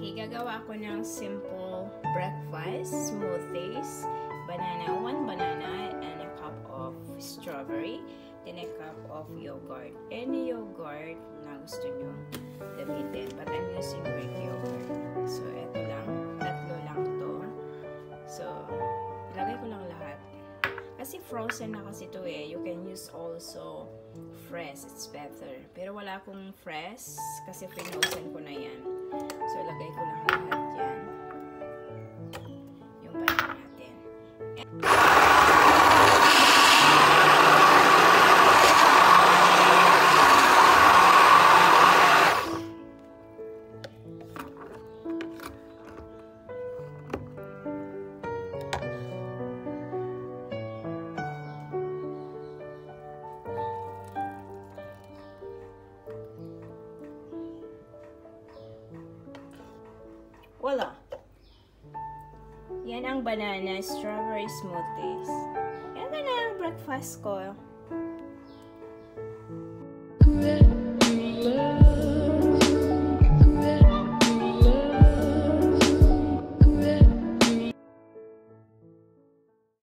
Okay, gagawa ako ng simple breakfast smoothies. Banana, one banana and a cup of strawberry. Then a cup of yogurt. Any yogurt na gusto nyo gamitin. But I'm using Greek yogurt. So, eto lang. Tatlo lang to. So, ilagay ko lang lahat. Kasi frozen na kasi to eh. You can use also fresh. It's better. Pero wala akong fresh kasi frozen ko na yan. So, ilagay ko lang Wala. Yan ang banana strawberry smoothies. Yan na ang breakfast ko. Red